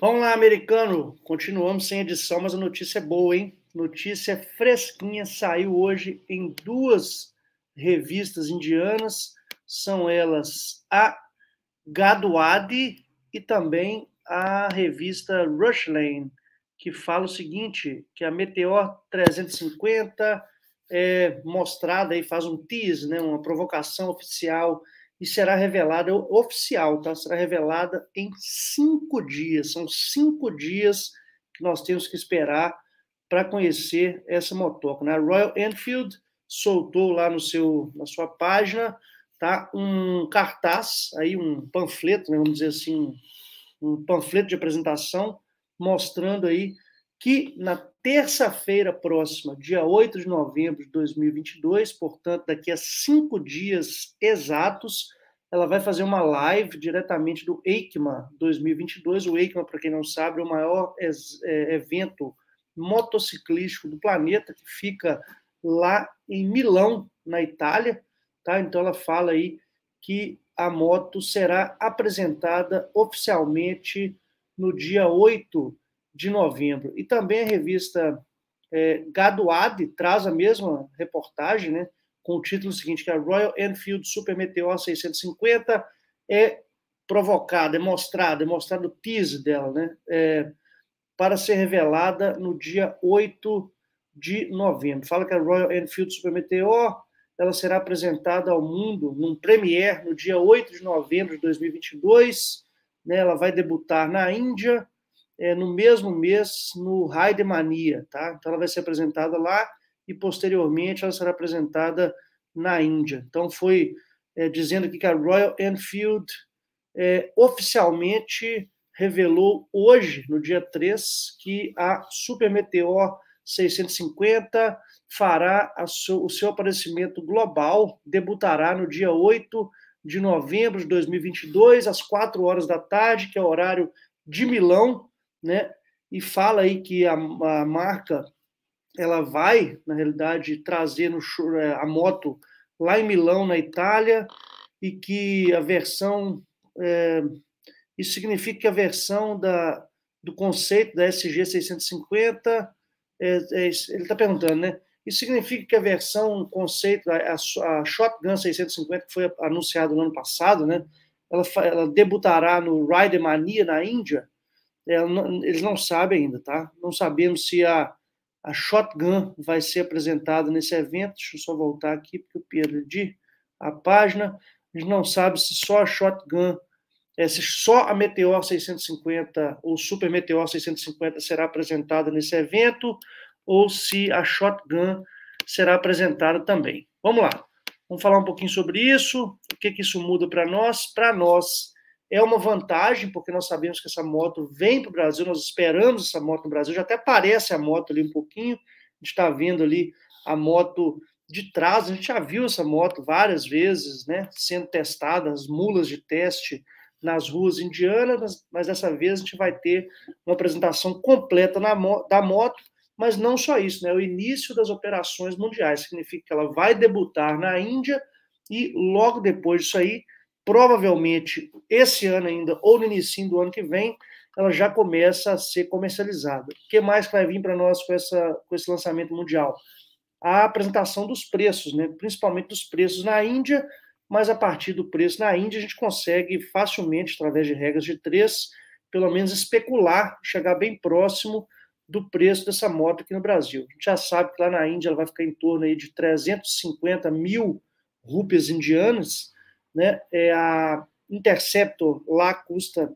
Vamos lá, americano. Continuamos sem edição, mas a notícia é boa, hein? Notícia fresquinha saiu hoje em duas revistas indianas. São elas a Gaduadi e também a revista Rushlane, que fala o seguinte, que a Meteor 350 é mostrada e faz um tease, né, uma provocação oficial e será revelada oficial, tá? Será revelada em cinco dias. São cinco dias que nós temos que esperar para conhecer essa motoca. Né? A Royal Enfield soltou lá no seu, na sua página tá? um cartaz, aí um panfleto, né? vamos dizer assim, um panfleto de apresentação mostrando aí que na terça-feira próxima, dia 8 de novembro de 2022, portanto, daqui a cinco dias exatos, ela vai fazer uma live diretamente do EICMA 2022. O EICMA, para quem não sabe, é o maior é, evento motociclístico do planeta, que fica lá em Milão, na Itália. Tá? Então, ela fala aí que a moto será apresentada oficialmente no dia 8 de novembro. E também a revista é, Gadoade traz a mesma reportagem, né, com o título seguinte, que a Royal Enfield Super Meteor 650 é provocada, é mostrada, é mostrado o teaser dela, né, é, para ser revelada no dia 8 de novembro. Fala que a Royal Enfield Super Meteor ela será apresentada ao mundo num premiere no dia 8 de novembro de 2022. Né, ela vai debutar na Índia, é, no mesmo mês no Ride Mania, tá? Então ela vai ser apresentada lá e posteriormente ela será apresentada na Índia. Então foi é, dizendo aqui que a Royal Enfield é, oficialmente revelou hoje, no dia 3, que a Super Meteor 650 fará o seu aparecimento global, debutará no dia 8 de novembro de 2022, às 4 horas da tarde, que é o horário de Milão, né? E fala aí que a, a marca ela vai, na realidade, trazer no, é, a moto lá em Milão, na Itália, e que a versão. É, isso significa que a versão da, do conceito da SG 650. É, é, ele está perguntando, né? Isso significa que a versão conceito, a, a Shotgun 650, que foi anunciada no ano passado, né? Ela, ela debutará no Rider Mania na Índia eles não sabem ainda, tá? Não sabemos se a, a Shotgun vai ser apresentada nesse evento. Deixa eu só voltar aqui, porque eu perdi a página. A gente não sabe se só a Shotgun, é, se só a Meteor 650 ou Super Meteor 650 será apresentada nesse evento, ou se a Shotgun será apresentada também. Vamos lá. Vamos falar um pouquinho sobre isso, o que, que isso muda para nós. Para nós, é uma vantagem, porque nós sabemos que essa moto vem para o Brasil, nós esperamos essa moto no Brasil, já até parece a moto ali um pouquinho, a gente está vendo ali a moto de trás, a gente já viu essa moto várias vezes, né, sendo testada, as mulas de teste nas ruas indianas, mas dessa vez a gente vai ter uma apresentação completa na, da moto, mas não só isso, né, o início das operações mundiais, significa que ela vai debutar na Índia e logo depois disso aí provavelmente esse ano ainda, ou no início do ano que vem, ela já começa a ser comercializada. O que mais vai vir para nós com, essa, com esse lançamento mundial? A apresentação dos preços, né? principalmente dos preços na Índia, mas a partir do preço na Índia a gente consegue facilmente, através de regras de três, pelo menos especular, chegar bem próximo do preço dessa moto aqui no Brasil. A gente já sabe que lá na Índia ela vai ficar em torno aí de 350 mil rúpias indianas, né? É, a Interceptor lá custa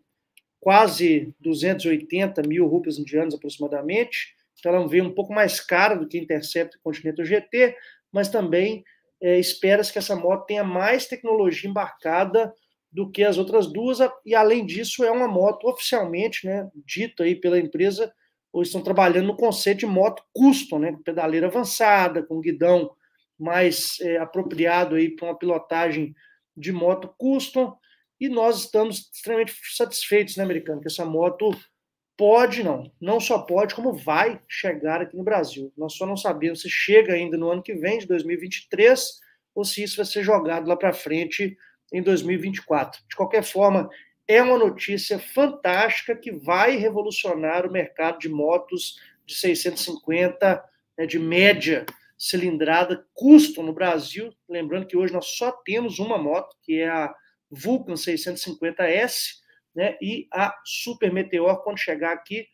quase 280 mil rupias indianas aproximadamente, então ela veio um pouco mais cara do que a Interceptor Continental GT, mas também é, espera-se que essa moto tenha mais tecnologia embarcada do que as outras duas, e além disso é uma moto oficialmente, né, dita aí pela empresa, ou estão trabalhando no conceito de moto custom, né, com pedaleira avançada, com guidão mais é, apropriado aí para uma pilotagem de moto custom e nós estamos extremamente satisfeitos, né, americano, que essa moto pode não, não só pode, como vai chegar aqui no Brasil. Nós só não sabemos se chega ainda no ano que vem, de 2023, ou se isso vai ser jogado lá para frente em 2024. De qualquer forma, é uma notícia fantástica que vai revolucionar o mercado de motos de 650, né, de média cilindrada, custam no Brasil. Lembrando que hoje nós só temos uma moto, que é a Vulcan 650S, né, e a Super Meteor, quando chegar aqui,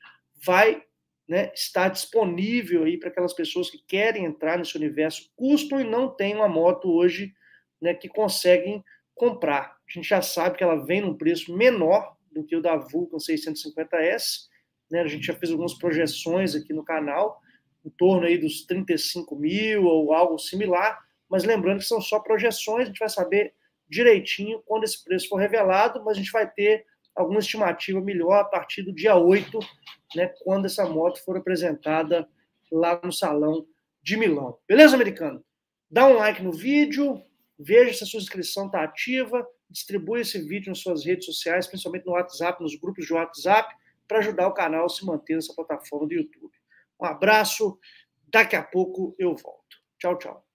vai né, estar disponível aí para aquelas pessoas que querem entrar nesse universo custom e não têm uma moto hoje né, que conseguem comprar. A gente já sabe que ela vem num preço menor do que o da Vulcan 650S. Né? A gente já fez algumas projeções aqui no canal, em torno aí dos 35 mil ou algo similar. Mas lembrando que são só projeções, a gente vai saber direitinho quando esse preço for revelado, mas a gente vai ter alguma estimativa melhor a partir do dia 8, né, quando essa moto for apresentada lá no Salão de Milão. Beleza, americano? Dá um like no vídeo, veja se a sua inscrição está ativa, distribui esse vídeo nas suas redes sociais, principalmente no WhatsApp, nos grupos de WhatsApp, para ajudar o canal a se manter nessa plataforma do YouTube. Um abraço, daqui a pouco eu volto. Tchau, tchau.